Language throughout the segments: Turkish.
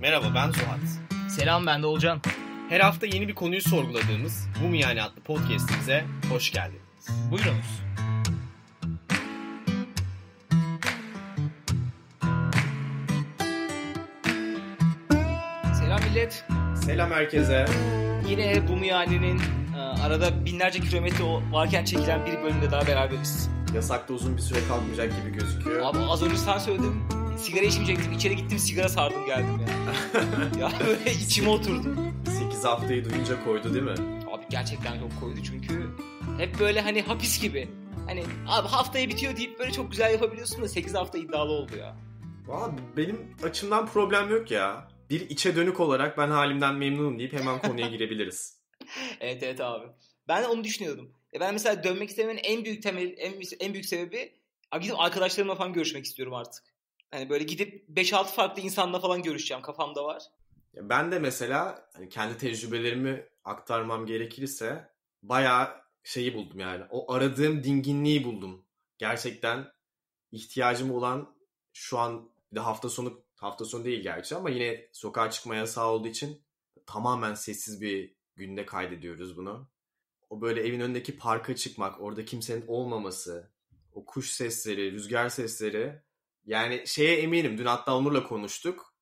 Merhaba ben Zuhat. Selam ben de Olcan. Her hafta yeni bir konuyu sorguladığımız Bu mu yani adlı podcastimize hoş geldiniz. Buyurunuz. Selam millet. Selam herkese. Yine bu Miyani'nin e, arada binlerce kilometre varken çekilen bir bölümde daha beraberiz. Yasakta uzun bir süre kalmayacak gibi gözüküyor. Abi az önce sen söyledin. Sigara içmeyecektim. İçeri gittim sigara sardım geldim ya. ya böyle içime oturdu. 8 haftayı duyunca koydu değil mi? Abi gerçekten çok koydu çünkü hep böyle hani hapis gibi. Hani abi haftaya bitiyor deyip böyle çok güzel yapabiliyorsun da 8 hafta iddialı oldu ya. Valla benim açımdan problem yok ya. Bir içe dönük olarak ben halimden memnunum deyip hemen konuya girebiliriz. evet evet abi. Ben de onu düşünüyordum. E ben mesela dönmek istememin en büyük temel en, en büyük sebebi abi gidip arkadaşlarımla falan görüşmek istiyorum artık. Hani böyle gidip 5-6 farklı insanla falan görüşeceğim kafamda var. Ben de mesela hani kendi tecrübelerimi aktarmam gerekirse bayağı şeyi buldum yani. O aradığım dinginliği buldum. Gerçekten ihtiyacım olan şu an bir de hafta sonu hafta sonu değil gerçi ama yine sokağa çıkma yasağı olduğu için tamamen sessiz bir günde kaydediyoruz bunu. O böyle evin önündeki parka çıkmak, orada kimsenin olmaması, o kuş sesleri, rüzgar sesleri. Yani şeye eminim. Dün hatta Onur'la konuştuk.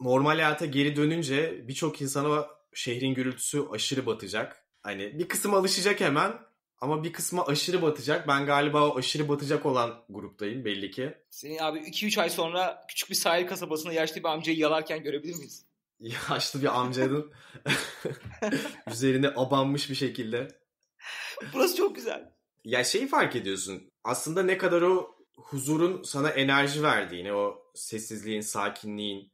Normal hayata geri dönünce birçok insana şehrin gürültüsü aşırı batacak. Hani bir kısım alışacak hemen ama bir kısmı aşırı batacak. Ben galiba o aşırı batacak olan gruptayım belli ki. Seni abi 2-3 ay sonra küçük bir sahil kasabasında yaşlı bir amcayı yalarken görebilir miyiz? Yaşlı bir amcanın üzerine abanmış bir şekilde. Burası çok güzel. Ya şeyi fark ediyorsun. Aslında ne kadar o huzurun sana enerji verdiğini, o sessizliğin, sakinliğin,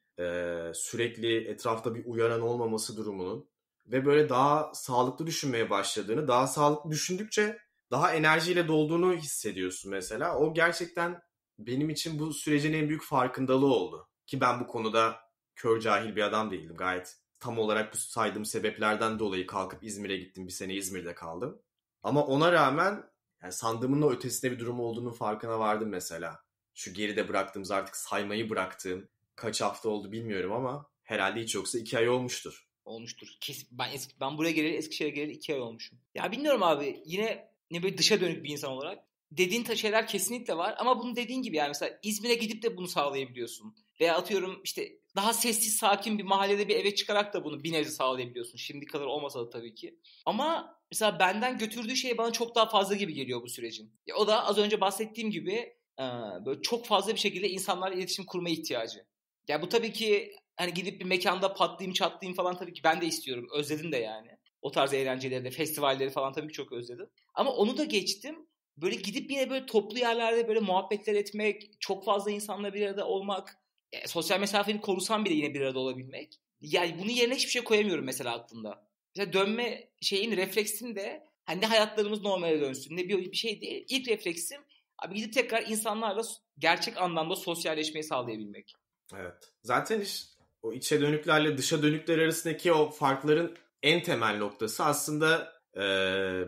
sürekli etrafta bir uyaran olmaması durumunun ve böyle daha sağlıklı düşünmeye başladığını, daha sağlıklı düşündükçe daha enerjiyle dolduğunu hissediyorsun mesela. O gerçekten benim için bu sürecin en büyük farkındalığı oldu. Ki ben bu konuda kör cahil bir adam değildim gayet. Tam olarak bu saydığım sebeplerden dolayı kalkıp İzmir'e gittim. Bir sene İzmir'de kaldım. Ama ona rağmen yani sandığımın o ötesinde bir durum olduğunun farkına vardım mesela. Şu geride bıraktığımız artık saymayı bıraktığım kaç hafta oldu bilmiyorum ama herhalde hiç yoksa iki ay olmuştur olmuştur. Kes, ben eski, ben buraya geleli Eskişehir'e geleli iki ay olmuşum. Ya bilmiyorum abi yine ne böyle dışa dönük bir insan olarak dediğin şeyler kesinlikle var ama bunu dediğin gibi yani mesela İzmir'e gidip de bunu sağlayabiliyorsun. Veya atıyorum işte daha sessiz sakin bir mahallede bir eve çıkarak da bunu bir nebze sağlayabiliyorsun. Şimdi kadar olmasa da tabii ki. Ama mesela benden götürdüğü şey bana çok daha fazla gibi geliyor bu sürecin. Ya o da az önce bahsettiğim gibi böyle çok fazla bir şekilde insanlarla iletişim kurma ihtiyacı. Ya bu tabii ki hani gidip bir mekanda patlayayım çatlayayım falan tabii ki ben de istiyorum. Özledim de yani. O tarz eğlenceleri de festivalleri falan tabii ki çok özledim. Ama onu da geçtim. Böyle gidip yine böyle toplu yerlerde böyle muhabbetler etmek, çok fazla insanla bir arada olmak, e, sosyal mesafeni korusam bile yine bir arada olabilmek. Yani bunu yerine hiçbir şey koyamıyorum mesela aklımda. Mesela dönme şeyin refleksin de hani ne hayatlarımız normale dönsün ne bir, bir şey değil. İlk refleksim abi gidip tekrar insanlarla gerçek anlamda sosyalleşmeyi sağlayabilmek. Evet. Zaten iş o içe dönüklerle dışa dönükler arasındaki o farkların en temel noktası aslında e,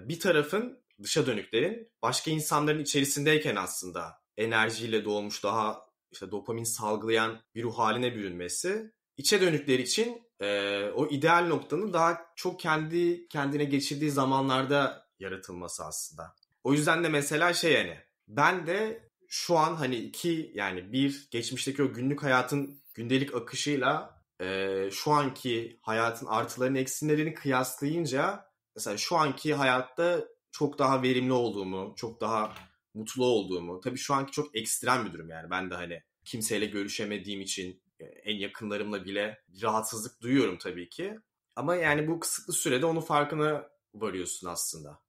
bir tarafın dışa dönüklerin başka insanların içerisindeyken aslında enerjiyle doğmuş daha işte dopamin salgılayan bir ruh haline bürünmesi. İçe dönükler için e, o ideal noktanın daha çok kendi kendine geçirdiği zamanlarda yaratılması aslında. O yüzden de mesela şey yani ben de şu an hani iki yani bir geçmişteki o günlük hayatın gündelik akışıyla e, şu anki hayatın artılarını eksilerini kıyaslayınca mesela şu anki hayatta çok daha verimli olduğumu, çok daha mutlu olduğumu. Tabii şu anki çok ekstrem bir durum yani. Ben de hani kimseyle görüşemediğim için e, en yakınlarımla bile rahatsızlık duyuyorum tabii ki. Ama yani bu kısıtlı sürede onun farkına varıyorsun aslında.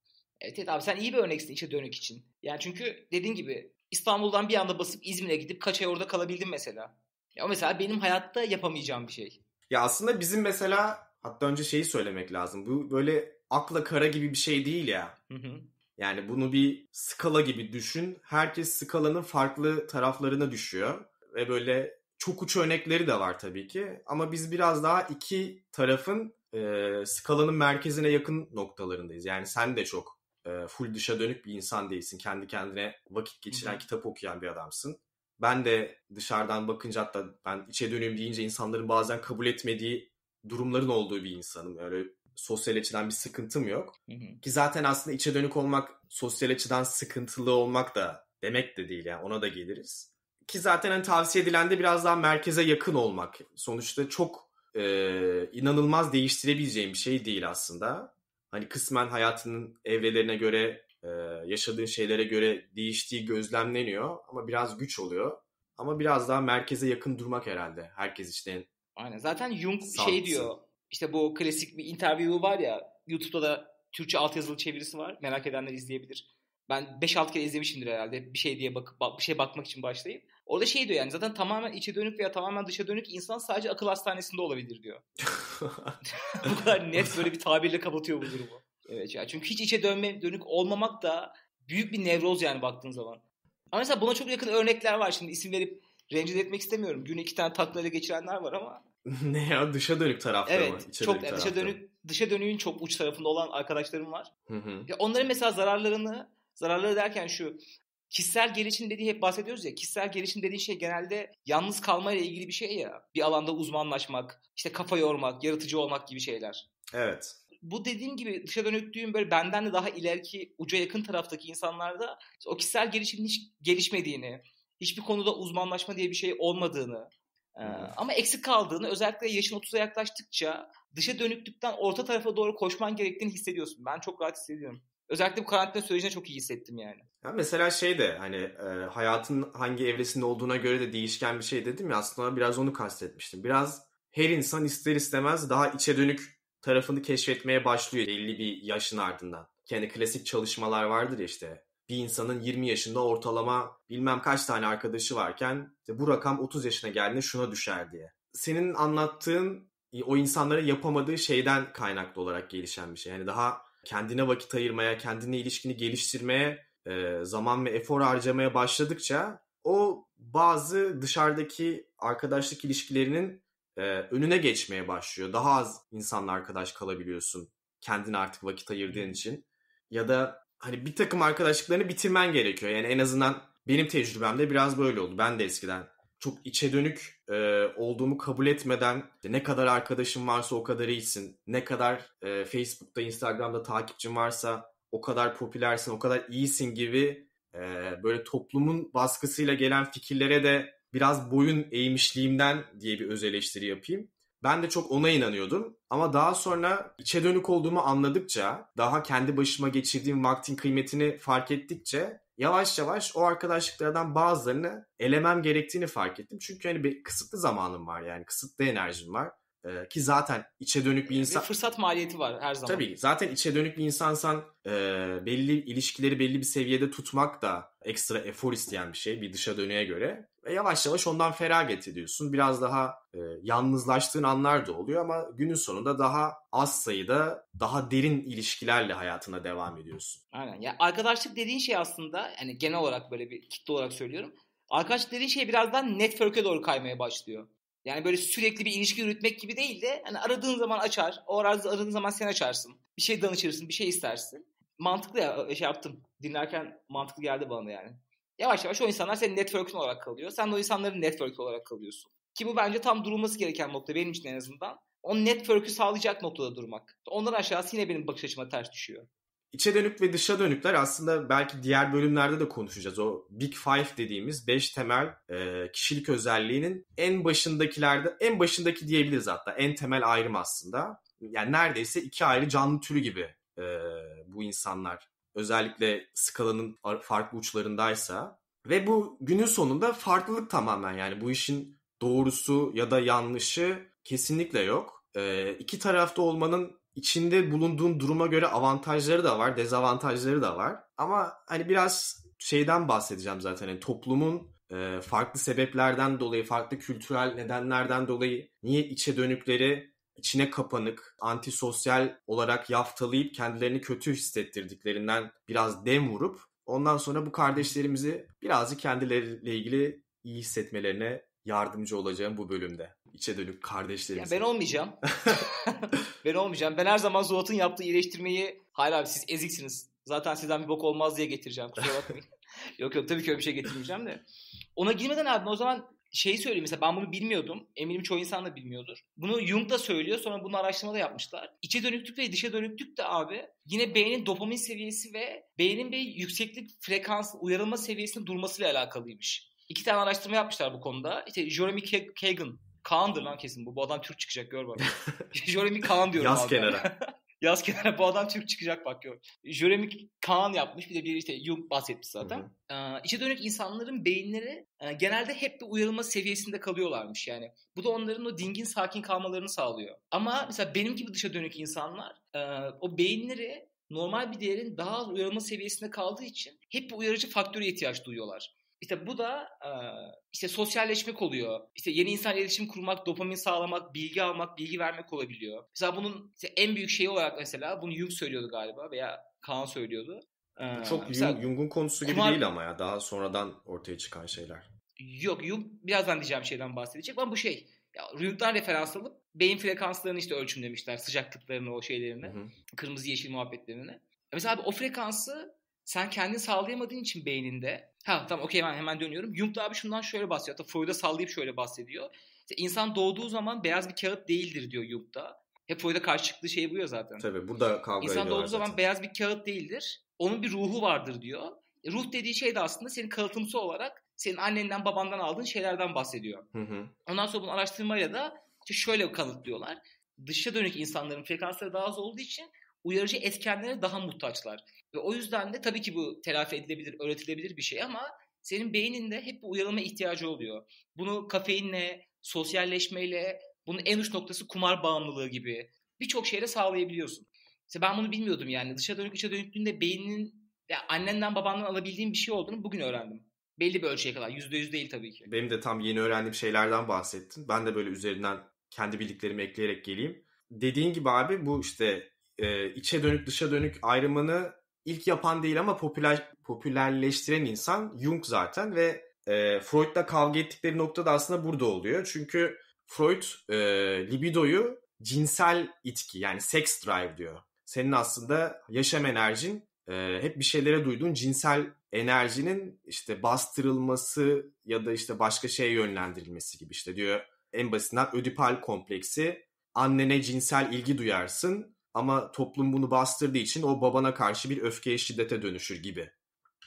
Evet, evet abi sen iyi bir örneksin içe dönük için. Yani çünkü dediğin gibi İstanbul'dan bir anda basıp İzmir'e gidip kaç ay orada kalabildin mesela. Ya mesela benim hayatta yapamayacağım bir şey. Ya aslında bizim mesela hatta önce şeyi söylemek lazım. Bu böyle akla kara gibi bir şey değil ya. Hı hı. Yani bunu bir skala gibi düşün. Herkes skalanın farklı taraflarına düşüyor. Ve böyle çok uç örnekleri de var tabii ki. Ama biz biraz daha iki tarafın e, skalanın merkezine yakın noktalarındayız. Yani sen de çok e, full dışa dönük bir insan değilsin. Kendi kendine vakit geçiren, Hı-hı. kitap okuyan bir adamsın. Ben de dışarıdan bakınca hatta ben içe dönüyorum deyince insanların bazen kabul etmediği durumların olduğu bir insanım. Öyle sosyal açıdan bir sıkıntım yok. Hı hı. Ki zaten aslında içe dönük olmak sosyal açıdan sıkıntılı olmak da demek de değil yani ona da geliriz. Ki zaten hani tavsiye edilen de biraz daha merkeze yakın olmak. Sonuçta çok e, inanılmaz değiştirebileceğim bir şey değil aslında. Hani kısmen hayatının evrelerine göre, e, yaşadığın şeylere göre değiştiği gözlemleniyor ama biraz güç oluyor. Ama biraz daha merkeze yakın durmak herhalde herkes için. Aynen. Zaten Jung şey diyor. İşte bu klasik bir interview var ya YouTube'da da Türkçe altyazılı çevirisi var. Merak edenler izleyebilir. Ben 5-6 kere izlemişimdir herhalde. Bir şey diye bakıp bak- bir şey bakmak için başlayıp. Orada şey diyor yani zaten tamamen içe dönük veya tamamen dışa dönük insan sadece akıl hastanesinde olabilir diyor. bu kadar net böyle bir tabirle kapatıyor bu durumu. Evet ya çünkü hiç içe dönme, dönük olmamak da büyük bir nevroz yani baktığın zaman. Ama mesela buna çok yakın örnekler var. Şimdi isim verip rencide etmek istemiyorum. Güne iki tane taklayla geçirenler var ama ne ya dışa dönük tarafta mı? evet İçe çok dönük dışa tarafta mı? dönük dışa dönüğün çok uç tarafında olan arkadaşlarım var. Hı hı. Ya onların mesela zararlarını zararları derken şu kişisel gelişim dediği hep bahsediyoruz ya kişisel gelişim dediği şey genelde yalnız kalmayla ilgili bir şey ya. Bir alanda uzmanlaşmak, işte kafa yormak, yaratıcı olmak gibi şeyler. Evet. Bu dediğim gibi dışa dönüklüğün böyle benden de daha ileriki uca yakın taraftaki insanlarda o kişisel gelişimin hiç gelişmediğini, hiçbir konuda uzmanlaşma diye bir şey olmadığını ama eksik kaldığını özellikle yaşın 30'a yaklaştıkça dışa dönüklükten orta tarafa doğru koşman gerektiğini hissediyorsun. Ben çok rahat hissediyorum. Özellikle bu karantina sürecinde çok iyi hissettim yani. Ya mesela şey de hani e, hayatın hangi evresinde olduğuna göre de değişken bir şey dedim ya aslında biraz onu kastetmiştim. Biraz her insan ister istemez daha içe dönük tarafını keşfetmeye başlıyor belli bir yaşın ardından. Yani klasik çalışmalar vardır ya işte bir insanın 20 yaşında ortalama bilmem kaç tane arkadaşı varken işte bu rakam 30 yaşına geldiğinde şuna düşer diye. Senin anlattığın o insanların yapamadığı şeyden kaynaklı olarak gelişen bir şey. Yani daha kendine vakit ayırmaya, kendine ilişkini geliştirmeye e, zaman ve efor harcamaya başladıkça o bazı dışarıdaki arkadaşlık ilişkilerinin e, önüne geçmeye başlıyor. Daha az insanla arkadaş kalabiliyorsun kendine artık vakit ayırdığın için. Ya da hani bir takım arkadaşlıklarını bitirmen gerekiyor. Yani en azından benim tecrübemde biraz böyle oldu. Ben de eskiden çok içe dönük e, olduğumu kabul etmeden ne kadar arkadaşım varsa o kadar iyisin. Ne kadar e, Facebook'ta, Instagram'da takipçin varsa o kadar popülersin, o kadar iyisin gibi e, böyle toplumun baskısıyla gelen fikirlere de biraz boyun eğmişliğimden diye bir öz eleştiri yapayım. Ben de çok ona inanıyordum ama daha sonra içe dönük olduğumu anladıkça, daha kendi başıma geçirdiğim vaktin kıymetini fark ettikçe yavaş yavaş o arkadaşlıklardan bazılarını elemem gerektiğini fark ettim. Çünkü hani bir kısıtlı zamanım var yani kısıtlı enerjim var. Ee, ki zaten içe dönük bir Ve insan... fırsat maliyeti var her zaman. Tabii zaten içe dönük bir insansan e, belli ilişkileri belli bir seviyede tutmak da ekstra efor isteyen bir şey bir dışa dönüğe göre. Ve yavaş yavaş ondan feragat ediyorsun. Biraz daha e, yalnızlaştığın anlar da oluyor ama günün sonunda daha az sayıda daha derin ilişkilerle hayatına devam ediyorsun. Aynen. Ya arkadaşlık dediğin şey aslında yani genel olarak böyle bir kitle olarak söylüyorum. Arkadaşlık dediğin şey birazdan network'e doğru kaymaya başlıyor. Yani böyle sürekli bir ilişki yürütmek gibi değil de hani aradığın zaman açar. O aradığın zaman sen açarsın. Bir şey danışırsın, bir şey istersin. Mantıklı ya şey yaptım. Dinlerken mantıklı geldi bana yani. Yavaş yavaş o insanlar senin network'ün olarak kalıyor. Sen de o insanların network olarak kalıyorsun. Ki bu bence tam durulması gereken nokta benim için en azından. O network'ü sağlayacak noktada durmak. Ondan aşağısı yine benim bakış açıma ters düşüyor. İçe dönük ve dışa dönükler aslında belki diğer bölümlerde de konuşacağız. O Big Five dediğimiz 5 temel e, kişilik özelliğinin en başındakilerde, en başındaki diyebiliriz hatta. En temel ayrım aslında. Yani neredeyse iki ayrı canlı türü gibi e, bu insanlar. Özellikle skalanın farklı uçlarındaysa. Ve bu günün sonunda farklılık tamamen yani bu işin doğrusu ya da yanlışı kesinlikle yok. E, iki tarafta olmanın içinde bulunduğun duruma göre avantajları da var, dezavantajları da var. Ama hani biraz şeyden bahsedeceğim zaten. Yani toplumun e, farklı sebeplerden dolayı, farklı kültürel nedenlerden dolayı niye içe dönükleri içine kapanık, antisosyal olarak yaftalayıp kendilerini kötü hissettirdiklerinden biraz dem vurup ondan sonra bu kardeşlerimizi birazcık kendileriyle ilgili iyi hissetmelerine yardımcı olacağım bu bölümde. İçe dönük kardeşlerimiz. Ya ben olmayacağım. ben olmayacağım. Ben her zaman Zuhat'ın yaptığı iyileştirmeyi hayır abi siz eziksiniz. Zaten sizden bir bok olmaz diye getireceğim. Kusura bakmayın. yok yok tabii ki öyle bir şey getirmeyeceğim de. Ona girmeden abi o zaman şeyi söyleyeyim mesela ben bunu bilmiyordum. Eminim çoğu insan da bilmiyordur. Bunu Jung da söylüyor sonra bunu araştırmada yapmışlar. İçe dönüklük ve dışa dönüklük de abi yine beynin dopamin seviyesi ve beynin bir yükseklik frekans uyarılma seviyesinin durmasıyla alakalıymış. İki tane araştırma yapmışlar bu konuda. İşte Jeremy Kagan Kaan'dır lan kesin bu. Bu adam Türk çıkacak gör bak. Jeremy Kaan diyorum Yaz abi. kenara. Yaz kenara bu adam Türk çıkacak bak gör. Jeremy Kaan yapmış bir de bir işte Jung bahsetmiş zaten. Ee, içe dönük insanların beyinleri e, genelde hep bir uyarılma seviyesinde kalıyorlarmış yani. Bu da onların o dingin sakin kalmalarını sağlıyor. Ama mesela benim gibi dışa dönük insanlar e, o beyinleri normal bir değerin daha az uyarılma seviyesinde kaldığı için hep bir uyarıcı faktöre ihtiyaç duyuyorlar. İşte bu da işte sosyalleşmek oluyor. İşte yeni insan iletişim kurmak, dopamin sağlamak, bilgi almak, bilgi vermek olabiliyor. Mesela bunun işte en büyük şeyi olarak mesela bunu Jung söylüyordu galiba veya Kaan söylüyordu. Bu çok mesela, Jung'un konusu gibi kumar... değil ama ya daha sonradan ortaya çıkan şeyler. Yok Jung birazdan diyeceğim şeyden bahsedecek ama bu şey ya Jung'dan referans alıp beyin frekanslarını işte ölçümlemişler. Sıcaklıklarını o şeylerini. Hı hı. Kırmızı yeşil muhabbetlerini. Mesela abi o frekansı sen kendini sağlayamadığın için beyninde ha tamam okey ben hemen dönüyorum. Jung da abi şundan şöyle bahsediyor. Hatta Freud'a sallayıp şöyle bahsediyor. İşte insan doğduğu zaman beyaz bir kağıt değildir diyor Jung da. Hep Freud'a karşı çıktığı şey bu ya zaten. Tabii burada kavga İnsan doğduğu zaten. zaman beyaz bir kağıt değildir. Onun bir ruhu vardır diyor. E, ruh dediği şey de aslında senin kalıtımsı olarak senin annenden babandan aldığın şeylerden bahsediyor. Hı hı. Ondan sonra bunu araştırmayla da işte şöyle kanıtlıyorlar. Dışa dönük insanların frekansları daha az olduğu için uyarıcı etkenlere daha muhtaçlar. Ve o yüzden de tabii ki bu telafi edilebilir, öğretilebilir bir şey ama senin beyninde hep bir uyarılma ihtiyacı oluyor. Bunu kafeinle, sosyalleşmeyle, bunun en uç noktası kumar bağımlılığı gibi birçok şeyle sağlayabiliyorsun. İşte ben bunu bilmiyordum yani. Dışa dönük içe dönüklüğünde beyninin ya annenden babandan alabildiğim bir şey olduğunu bugün öğrendim. Belli bir ölçüye kadar. Yüzde yüz değil tabii ki. Benim de tam yeni öğrendiğim şeylerden bahsettin. Ben de böyle üzerinden kendi bildiklerimi ekleyerek geleyim. Dediğin gibi abi bu işte e, içe dönük dışa dönük ayrımını ilk yapan değil ama popüler popülerleştiren insan Jung zaten ve e, Freud'la kavga ettikleri nokta da aslında burada oluyor. Çünkü Freud e, libidoyu cinsel itki yani sex drive diyor. Senin aslında yaşam enerjin e, hep bir şeylere duyduğun cinsel enerjinin işte bastırılması ya da işte başka şeye yönlendirilmesi gibi işte diyor. En basitinden ödipal kompleksi annene cinsel ilgi duyarsın ama toplum bunu bastırdığı için o babana karşı bir öfkeye şiddete dönüşür gibi.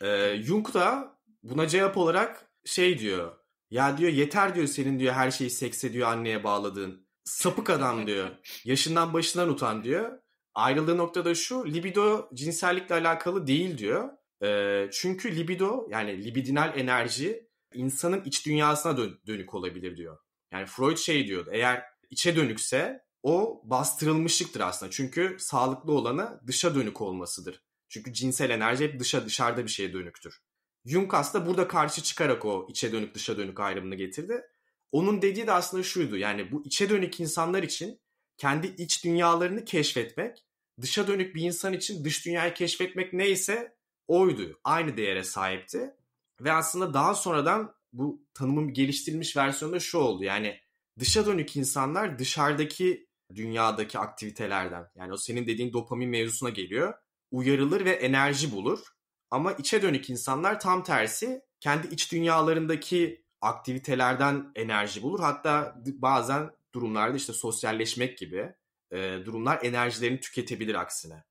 Ee, Jung da buna cevap olarak şey diyor. Ya diyor yeter diyor senin diyor her şeyi sekse diyor anneye bağladığın. Sapık adam diyor. Yaşından başından utan diyor. Ayrıldığı noktada şu libido cinsellikle alakalı değil diyor. Ee, çünkü libido yani libidinal enerji insanın iç dünyasına dön- dönük olabilir diyor. Yani Freud şey diyordu eğer içe dönükse o bastırılmışlıktır aslında. Çünkü sağlıklı olanı dışa dönük olmasıdır. Çünkü cinsel enerji hep dışa dışarıda bir şeye dönüktür. Jung aslında burada karşı çıkarak o içe dönük dışa dönük ayrımını getirdi. Onun dediği de aslında şuydu. Yani bu içe dönük insanlar için kendi iç dünyalarını keşfetmek, dışa dönük bir insan için dış dünyayı keşfetmek neyse oydu. Aynı değere sahipti. Ve aslında daha sonradan bu tanımın geliştirilmiş versiyonu da şu oldu. Yani dışa dönük insanlar dışarıdaki dünyadaki aktivitelerden. Yani o senin dediğin dopamin mevzusuna geliyor. Uyarılır ve enerji bulur. Ama içe dönük insanlar tam tersi kendi iç dünyalarındaki aktivitelerden enerji bulur. Hatta bazen durumlarda işte sosyalleşmek gibi e, durumlar enerjilerini tüketebilir aksine.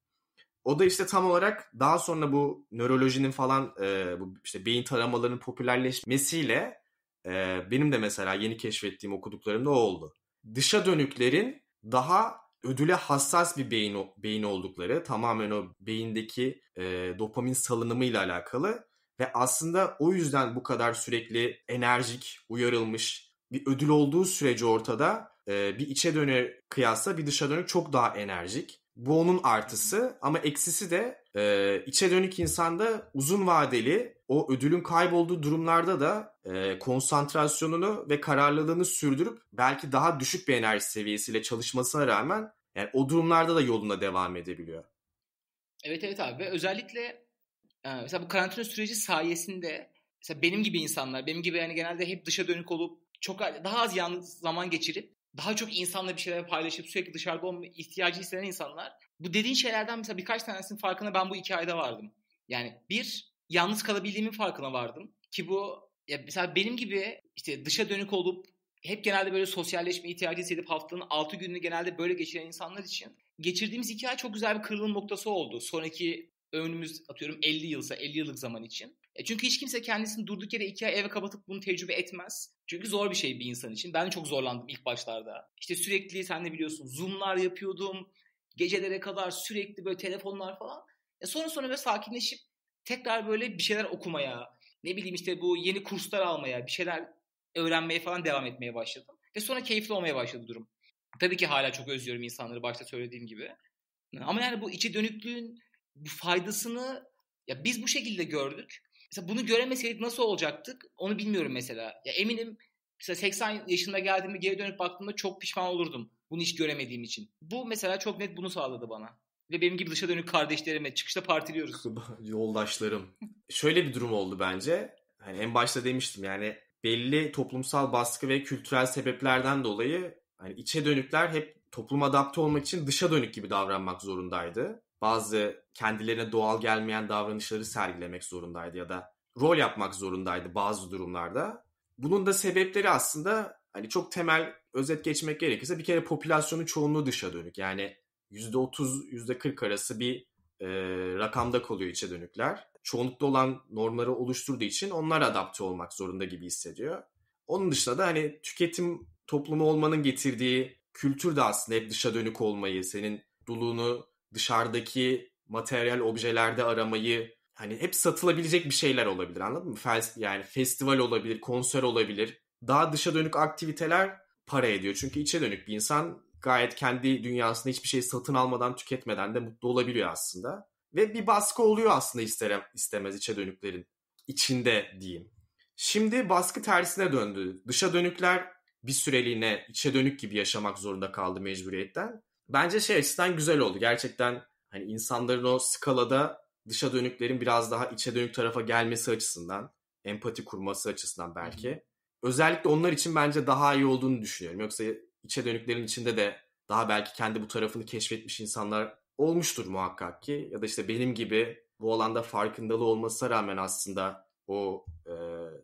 O da işte tam olarak daha sonra bu nörolojinin falan e, bu işte beyin taramalarının popülerleşmesiyle e, benim de mesela yeni keşfettiğim okuduklarımda o oldu. Dışa dönüklerin daha ödüle hassas bir beyin beyin oldukları tamamen o beyindeki e, dopamin salınımıyla alakalı ve aslında o yüzden bu kadar sürekli enerjik, uyarılmış bir ödül olduğu sürece ortada e, bir içe dönük kıyasla bir dışa dönük çok daha enerjik. Bu onun artısı ama eksisi de e, içe dönük insanda uzun vadeli o ödülün kaybolduğu durumlarda da e, konsantrasyonunu ve kararlılığını sürdürüp belki daha düşük bir enerji seviyesiyle çalışmasına rağmen yani o durumlarda da yoluna devam edebiliyor. Evet evet abi ve özellikle mesela bu karantina süreci sayesinde mesela benim gibi insanlar benim gibi yani genelde hep dışa dönük olup çok daha az yalnız zaman geçirip daha çok insanla bir şeyler paylaşıp sürekli dışarıda olma ihtiyacı hisseden insanlar. Bu dediğin şeylerden mesela birkaç tanesinin farkına ben bu iki ayda vardım. Yani bir, yalnız kalabildiğimin farkına vardım. Ki bu ya mesela benim gibi işte dışa dönük olup hep genelde böyle sosyalleşme ihtiyacı hissedip haftanın 6 gününü genelde böyle geçiren insanlar için geçirdiğimiz iki ay çok güzel bir kırılım noktası oldu. Sonraki önümüz atıyorum 50 yılsa 50 yıllık zaman için. E çünkü hiç kimse kendisini durduk yere iki ay eve kapatıp bunu tecrübe etmez. Çünkü zor bir şey bir insan için. Ben çok zorlandım ilk başlarda. İşte sürekli sen de biliyorsun zoomlar yapıyordum. Gecelere kadar sürekli böyle telefonlar falan. E sonra sonra böyle sakinleşip tekrar böyle bir şeyler okumaya, ne bileyim işte bu yeni kurslar almaya, bir şeyler öğrenmeye falan devam etmeye başladım. Ve sonra keyifli olmaya başladı durum. Tabii ki hala çok özlüyorum insanları başta söylediğim gibi. Ama yani bu içi dönüklüğün bu faydasını ya biz bu şekilde gördük. Mesela bunu göremeseydik nasıl olacaktık onu bilmiyorum mesela. Ya eminim mesela 80 yaşında geldiğimde geri dönüp baktığımda çok pişman olurdum bunu hiç göremediğim için. Bu mesela çok net bunu sağladı bana. Ve benim gibi dışa dönük kardeşlerime çıkışta partiliyoruz. Yoldaşlarım. Şöyle bir durum oldu bence. Hani en başta demiştim yani belli toplumsal baskı ve kültürel sebeplerden dolayı hani içe dönükler hep topluma adapte olmak için dışa dönük gibi davranmak zorundaydı. Bazı kendilerine doğal gelmeyen davranışları sergilemek zorundaydı ya da rol yapmak zorundaydı bazı durumlarda. Bunun da sebepleri aslında hani çok temel özet geçmek gerekirse bir kere popülasyonun çoğunluğu dışa dönük. Yani %30 %40 arası bir e, rakamda kalıyor içe dönükler. Çoğunlukta olan normları oluşturduğu için onlar adapte olmak zorunda gibi hissediyor. Onun dışında da hani tüketim toplumu olmanın getirdiği kültür de aslında hep dışa dönük olmayı, senin duluğunu dışarıdaki materyal objelerde aramayı hani hep satılabilecek bir şeyler olabilir anladın mı? Yani festival olabilir, konser olabilir. Daha dışa dönük aktiviteler para ediyor. Çünkü içe dönük bir insan gayet kendi dünyasında hiçbir şey satın almadan, tüketmeden de mutlu olabiliyor aslında. Ve bir baskı oluyor aslında isterim, istemez içe dönüklerin içinde diyeyim. Şimdi baskı tersine döndü. Dışa dönükler bir süreliğine içe dönük gibi yaşamak zorunda kaldı mecburiyetten. Bence şey açısından güzel oldu. Gerçekten hani insanların o skalada dışa dönüklerin biraz daha içe dönük tarafa gelmesi açısından, empati kurması açısından belki. Özellikle onlar için bence daha iyi olduğunu düşünüyorum. Yoksa içe dönüklerin içinde de daha belki kendi bu tarafını keşfetmiş insanlar olmuştur muhakkak ki. Ya da işte benim gibi bu alanda farkındalığı olmasına rağmen aslında o e,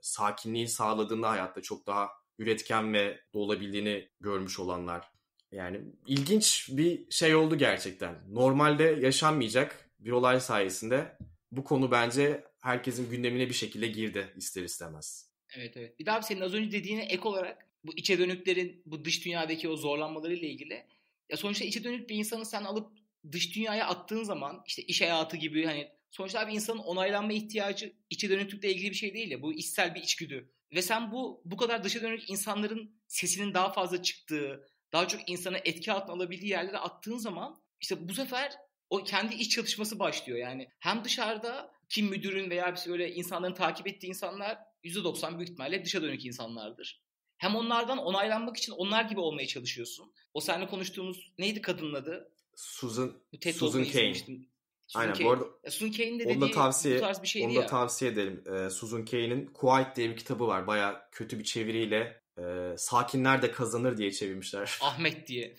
sakinliği sağladığında hayatta çok daha üretken ve olabildiğini görmüş olanlar. Yani ilginç bir şey oldu gerçekten. Normalde yaşanmayacak bir olay sayesinde bu konu bence herkesin gündemine bir şekilde girdi ister istemez. Evet evet. Bir daha senin az önce dediğine ek olarak bu içe dönüklerin bu dış dünyadaki o zorlanmaları ile ilgili ya sonuçta içe dönük bir insanı sen alıp dış dünyaya attığın zaman işte iş hayatı gibi hani sonuçta bir insanın onaylanma ihtiyacı içe dönüklükle ilgili bir şey değil ya bu içsel bir içgüdü. Ve sen bu bu kadar dışa dönük insanların sesinin daha fazla çıktığı, daha çok insana etki altına alabildiği yerlere attığın zaman işte bu sefer o kendi iç çalışması başlıyor yani. Hem dışarıda kim müdürün veya böyle insanların takip ettiği insanlar %90 büyük ihtimalle dışa dönük insanlardır. Hem onlardan onaylanmak için onlar gibi olmaya çalışıyorsun. O seninle konuştuğumuz neydi kadının adı? Susan, Susan Kane. Susan Aynen Kane. bu arada Susan Kane'in de dediği da tavsiye, bu tarz bir şeydi onu da tavsiye edelim. Ee, Susan Kane'in Quiet diye bir kitabı var. Baya kötü bir çeviriyle e, Sakinler de Kazanır diye çevirmişler. Ahmet diye.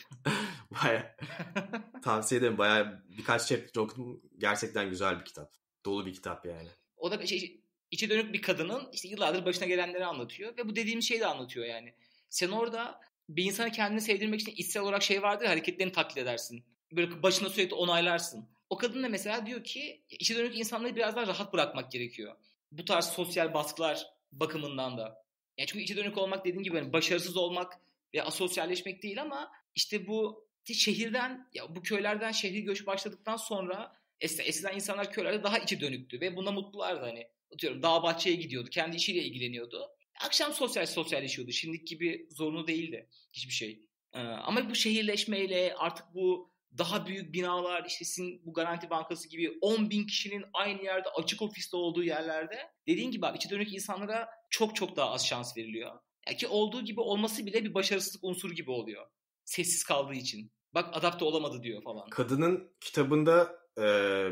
baya tavsiye ederim. Baya birkaç chapter okudum. Gerçekten güzel bir kitap. Dolu bir kitap yani. O da şey, içe dönük bir kadının işte yıllardır başına gelenleri anlatıyor ve bu dediğim şeyi de anlatıyor yani. Sen orada bir insanı kendini sevdirmek için içsel olarak şey vardır hareketlerini taklit edersin. Böyle başına sürekli onaylarsın. O kadın da mesela diyor ki içe dönük insanları biraz daha rahat bırakmak gerekiyor. Bu tarz sosyal baskılar bakımından da. Yani çünkü içe dönük olmak dediğim gibi hani başarısız olmak ve asosyalleşmek değil ama işte bu şehirden ya bu köylerden şehri göç başladıktan sonra eskiden insanlar köylerde daha içe dönüktü ve buna mutlulardı hani atıyorum dağ bahçeye gidiyordu. Kendi işiyle ilgileniyordu. Akşam sosyal sosyalleşiyordu. Şimdiki gibi zorunlu değildi hiçbir şey. Ee, ama bu şehirleşmeyle artık bu daha büyük binalar işte sizin bu Garanti Bankası gibi 10 bin kişinin aynı yerde açık ofiste olduğu yerlerde dediğin gibi abi içe dönük insanlara çok çok daha az şans veriliyor. Yani ki olduğu gibi olması bile bir başarısızlık unsuru gibi oluyor. Sessiz kaldığı için. Bak adapte olamadı diyor falan. Kadının kitabında e,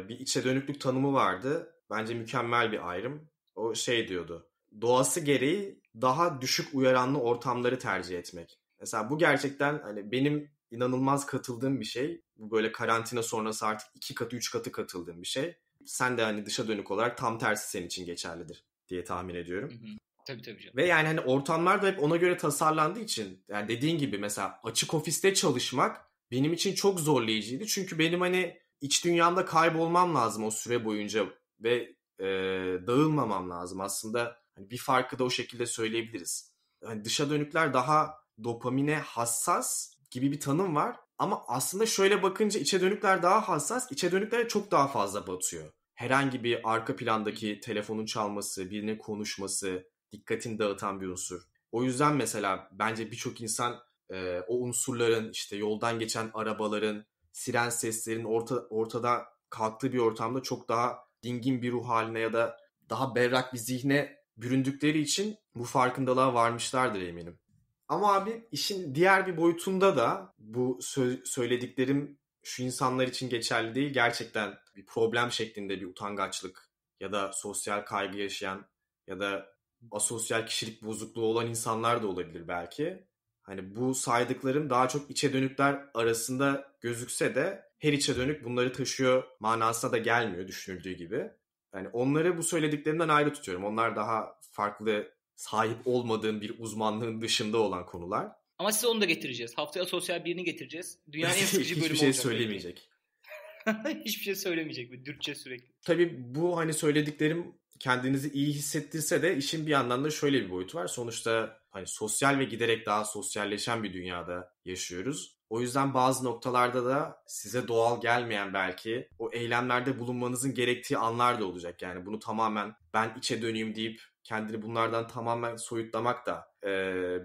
bir içe dönüklük tanımı vardı bence mükemmel bir ayrım. O şey diyordu. Doğası gereği daha düşük uyaranlı ortamları tercih etmek. Mesela bu gerçekten hani benim inanılmaz katıldığım bir şey. Bu böyle karantina sonrası artık iki katı üç katı katıldığım bir şey. Sen de hani dışa dönük olarak tam tersi senin için geçerlidir diye tahmin ediyorum. Hı hı. Tabii tabii canım. Ve yani hani ortamlar da hep ona göre tasarlandığı için yani dediğin gibi mesela açık ofiste çalışmak benim için çok zorlayıcıydı. Çünkü benim hani iç dünyamda kaybolmam lazım o süre boyunca ve e, dağılmamam lazım. Aslında hani bir farkı da o şekilde söyleyebiliriz. Hani dışa dönükler daha dopamine hassas gibi bir tanım var. Ama aslında şöyle bakınca içe dönükler daha hassas, içe dönükler çok daha fazla batıyor. Herhangi bir arka plandaki telefonun çalması, birine konuşması, dikkatini dağıtan bir unsur. O yüzden mesela bence birçok insan e, o unsurların işte yoldan geçen arabaların, siren seslerin orta, ortada kalktığı bir ortamda çok daha dingin bir ruh haline ya da daha berrak bir zihne büründükleri için bu farkındalığa varmışlardır eminim. Ama abi işin diğer bir boyutunda da bu sö- söylediklerim şu insanlar için geçerli değil. Gerçekten bir problem şeklinde bir utangaçlık ya da sosyal kaygı yaşayan ya da asosyal kişilik bozukluğu olan insanlar da olabilir belki. Hani bu saydıklarım daha çok içe dönükler arasında gözükse de her içe dönük bunları taşıyor manasına da gelmiyor düşünüldüğü gibi. Yani onları bu söylediklerimden ayrı tutuyorum. Onlar daha farklı sahip olmadığım bir uzmanlığın dışında olan konular. Ama size onu da getireceğiz. Haftaya sosyal birini getireceğiz. Dünyanın en sıkıcı bölümü Hiçbir şey olacak söylemeyecek. Hiçbir şey söylemeyecek. Bir dürtçe sürekli. Tabii bu hani söylediklerim kendinizi iyi hissettirse de işin bir yandan da şöyle bir boyutu var. Sonuçta hani sosyal ve giderek daha sosyalleşen bir dünyada yaşıyoruz. O yüzden bazı noktalarda da size doğal gelmeyen belki o eylemlerde bulunmanızın gerektiği anlar da olacak. Yani bunu tamamen ben içe döneyim deyip kendini bunlardan tamamen soyutlamak da e,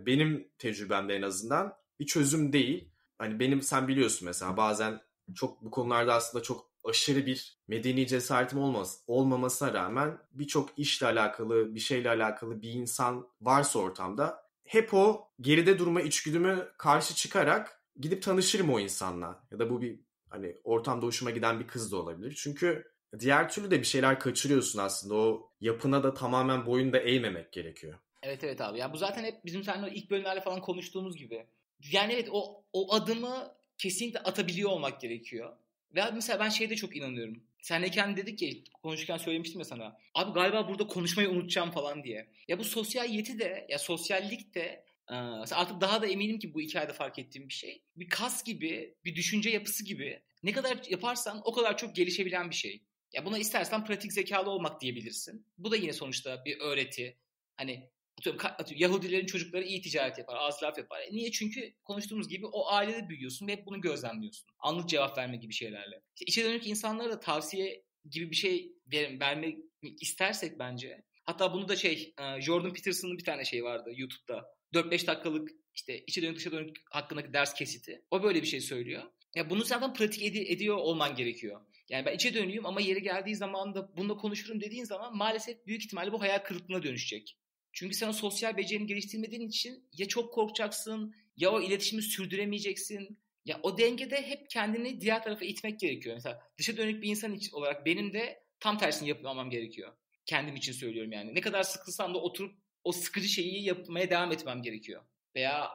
benim tecrübemde en azından bir çözüm değil. Hani benim sen biliyorsun mesela bazen çok bu konularda aslında çok aşırı bir medeni cesaretim olmaz, olmamasına rağmen birçok işle alakalı, bir şeyle alakalı bir insan varsa ortamda hep o geride durma içgüdümü karşı çıkarak gidip tanışırım o insanla. Ya da bu bir hani ortamda hoşuma giden bir kız da olabilir. Çünkü diğer türlü de bir şeyler kaçırıyorsun aslında. O yapına da tamamen boyun da eğmemek gerekiyor. Evet evet abi. Ya bu zaten hep bizim seninle ilk bölümlerde falan konuştuğumuz gibi. Yani evet o o adımı kesinlikle atabiliyor olmak gerekiyor. Ve mesela ben şeyde çok inanıyorum. Senleyken dedik ki konuşurken söylemiştim ya sana. Abi galiba burada konuşmayı unutacağım falan diye. Ya bu sosyal yeti de ya sosyallik de artık daha da eminim ki bu hikayede fark ettiğim bir şey. Bir kas gibi, bir düşünce yapısı gibi ne kadar yaparsan o kadar çok gelişebilen bir şey. Ya buna istersen pratik zekalı olmak diyebilirsin. Bu da yine sonuçta bir öğreti. Hani atıyorum, Yahudilerin çocukları iyi ticaret yapar, az laf yapar. E niye? Çünkü konuştuğumuz gibi o ailede büyüyorsun ve hep bunu gözlemliyorsun. Anlık cevap verme gibi şeylerle. İşte içe dönük insanlara da tavsiye gibi bir şey ver, vermek istersek bence. Hatta bunu da şey Jordan Peterson'ın bir tane şey vardı YouTube'da. 4-5 dakikalık işte içe dönük dışa dönük hakkındaki ders kesiti. O böyle bir şey söylüyor. Ya bunu zaten pratik ed- ediyor olman gerekiyor. Yani ben içe dönüyüm ama yeri geldiği zaman da bununla konuşurum dediğin zaman maalesef büyük ihtimalle bu hayal kırıklığına dönüşecek. Çünkü sen o sosyal becerini geliştirmediğin için ya çok korkacaksın ya o iletişimi sürdüremeyeceksin. Ya o dengede hep kendini diğer tarafa itmek gerekiyor. Mesela dışa dönük bir insan için olarak benim de tam tersini yapmamam gerekiyor. Kendim için söylüyorum yani. Ne kadar sıkılsam da oturup o sıkıcı şeyi yapmaya devam etmem gerekiyor. Veya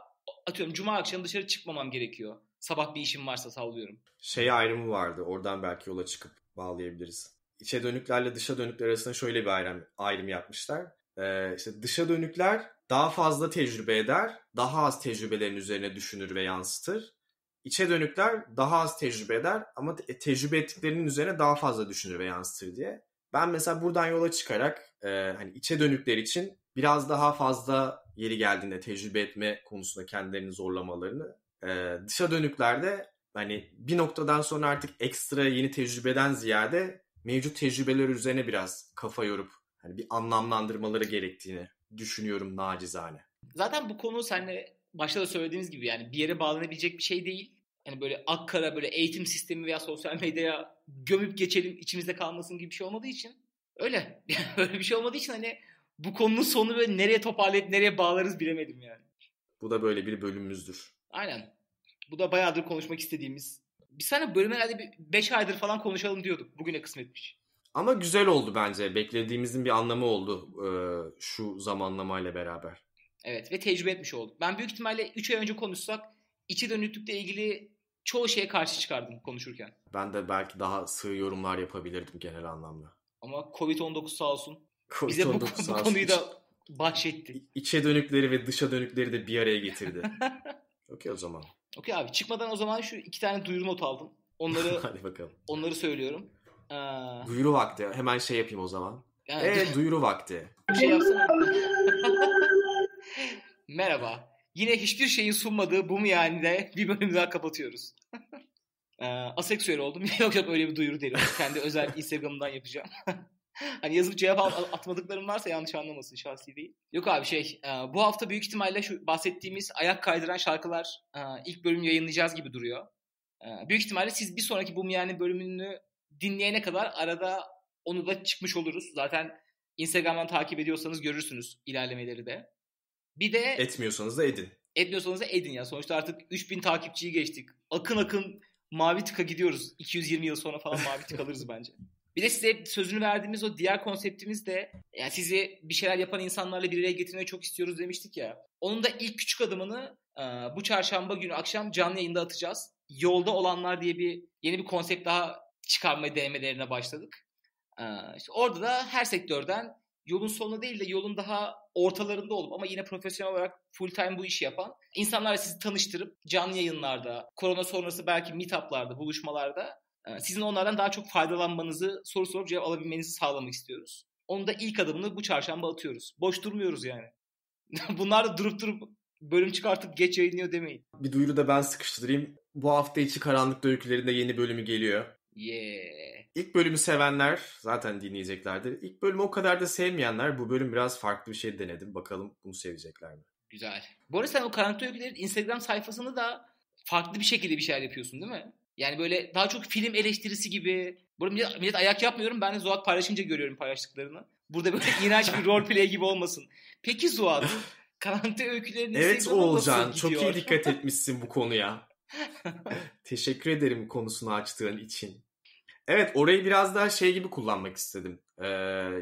atıyorum cuma akşamı dışarı çıkmamam gerekiyor. Sabah bir işim varsa sallıyorum. Şey ayrımı vardı. Oradan belki yola çıkıp bağlayabiliriz. İçe dönüklerle dışa dönükler arasında şöyle bir ayrım, ayrım yapmışlar. Ee, işte dışa dönükler daha fazla tecrübe eder, daha az tecrübelerin üzerine düşünür ve yansıtır. İçe dönükler daha az tecrübe eder ama te- tecrübe ettiklerinin üzerine daha fazla düşünür ve yansıtır diye. Ben mesela buradan yola çıkarak e, hani içe dönükler için biraz daha fazla yeri geldiğinde tecrübe etme konusunda kendilerini zorlamalarını e, dışa dönüklerde hani bir noktadan sonra artık ekstra yeni tecrübeden ziyade mevcut tecrübeler üzerine biraz kafa yorup hani bir anlamlandırmaları gerektiğini düşünüyorum nacizane. Zaten bu konu seninle başta da söylediğimiz gibi yani bir yere bağlanabilecek bir şey değil. Yani böyle akkara böyle eğitim sistemi veya sosyal medyaya gömüp geçelim içimizde kalmasın gibi bir şey olmadığı için öyle. Öyle bir şey olmadığı için hani bu konunun sonu böyle nereye toparlayıp nereye bağlarız bilemedim yani. Bu da böyle bir bölümümüzdür. Aynen. Bu da bayağıdır konuşmak istediğimiz. Bir sene bölüm herhalde 5 aydır falan konuşalım diyorduk. Bugüne kısmetmiş. Ama güzel oldu bence. Beklediğimizin bir anlamı oldu e, şu zamanlamayla beraber. Evet ve tecrübe etmiş olduk. Ben büyük ihtimalle 3 ay önce konuşsak içi dönüklükle ilgili çoğu şeye karşı çıkardım konuşurken. Ben de belki daha sığ yorumlar yapabilirdim genel anlamda. Ama Covid-19 sağ olsun. COVID-19 Bize bu, bu sağ olsun. konuyu da bahşetti. İçe dönükleri ve dışa dönükleri de bir araya getirdi. Okey o zaman. Okey abi çıkmadan o zaman şu iki tane duyuru not aldım. Onları Hadi bakalım. onları söylüyorum. Ee, Duyuru vakti. Hemen şey yapayım o zaman. yani Evet duyuru vakti. şey yapsana. Merhaba. Yine hiçbir şeyin sunmadığı bu mu yani de bir bölüm daha kapatıyoruz. Ee, aseksüel oldum. yok yok öyle bir duyuru değil. Kendi özel Instagram'dan yapacağım. hani yazıp cevap atmadıklarım varsa yanlış anlamasın şahsi değil. Yok abi şey e, bu hafta büyük ihtimalle şu bahsettiğimiz ayak kaydıran şarkılar e, ilk bölüm yayınlayacağız gibi duruyor. E, büyük ihtimalle siz bir sonraki bu yani bölümünü dinleyene kadar arada onu da çıkmış oluruz. Zaten Instagram'dan takip ediyorsanız görürsünüz ilerlemeleri de. Bir de Etmiyorsanız da edin. Etmiyorsanız da edin ya. Sonuçta artık 3000 takipçiyi geçtik. Akın akın mavi tıka gidiyoruz. 220 yıl sonra falan mavi tık alırız bence. Bir de size sözünü verdiğimiz o diğer konseptimiz de yani sizi bir şeyler yapan insanlarla bir araya getirmeyi çok istiyoruz demiştik ya. Onun da ilk küçük adımını e, bu çarşamba günü akşam canlı yayında atacağız. Yolda olanlar diye bir yeni bir konsept daha çıkarma denemelerine başladık. E, işte orada da her sektörden yolun sonunda değil de yolun daha ortalarında olup ama yine profesyonel olarak full time bu işi yapan insanlarla sizi tanıştırıp canlı yayınlarda, korona sonrası belki meetup'larda, buluşmalarda e, sizin onlardan daha çok faydalanmanızı, soru sorup cevap alabilmenizi sağlamak istiyoruz. Onun da ilk adımını bu çarşamba atıyoruz. Boş durmuyoruz yani. Bunlar da durup durup bölüm çıkartıp geç yayınlıyor demeyin. Bir duyuru da ben sıkıştırayım. Bu hafta içi Karanlık Öykülerinde yeni bölümü geliyor. Yeah. İlk bölümü sevenler zaten dinleyeceklerdir. İlk bölümü o kadar da sevmeyenler bu bölüm biraz farklı bir şey denedim. Bakalım bunu sevecekler mi? Güzel. Bu arada sen o Karanlık Öyküler'in Instagram sayfasını da farklı bir şekilde bir şeyler yapıyorsun değil mi? Yani böyle daha çok film eleştirisi gibi. Burada millet, millet ayak yapmıyorum. Ben de Zuhat paylaşınca görüyorum paylaştıklarını. Burada böyle iğrenç bir roleplay gibi olmasın. Peki Zuhat, Karanlık Öyküler'in Evet Oğulcan çok iyi dikkat etmişsin bu konuya. Teşekkür ederim konusunu açtığın için. Evet orayı biraz daha şey gibi kullanmak istedim. Ee,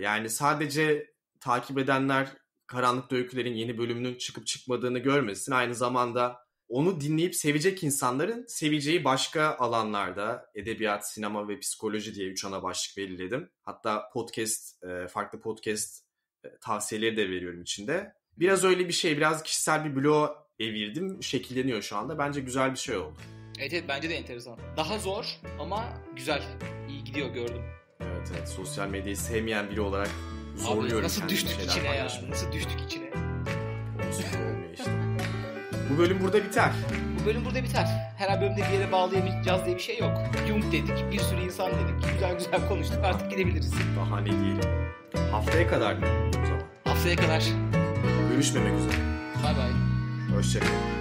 yani sadece takip edenler Karanlık Öyküler'in yeni bölümünün çıkıp çıkmadığını görmesin. Aynı zamanda onu dinleyip sevecek insanların seveceği başka alanlarda edebiyat, sinema ve psikoloji diye üç ana başlık belirledim. Hatta podcast, e, farklı podcast e, tavsiyeleri de veriyorum içinde. Biraz öyle bir şey, biraz kişisel bir bloğa evirdim. Şekilleniyor şu anda. Bence güzel bir şey oldu. Evet evet bence de enteresan. Daha zor ama güzel. İyi gidiyor gördüm. Evet evet sosyal medyayı sevmeyen biri olarak Abi zorluyorum nasıl kendimi düştük içine ya? Nasıl düştük içine? İşte. Bu bölüm burada biter. Bu bölüm burada biter. Her bölümde bir yere bağlayamayacağız diye bir şey yok. Jung dedik, bir sürü insan dedik. Güzel güzel konuştuk artık gidebiliriz. Daha ne diyelim. Haftaya kadar mı? Haftaya kadar. Görüşmemek üzere. Bay bay. Hoşçakalın.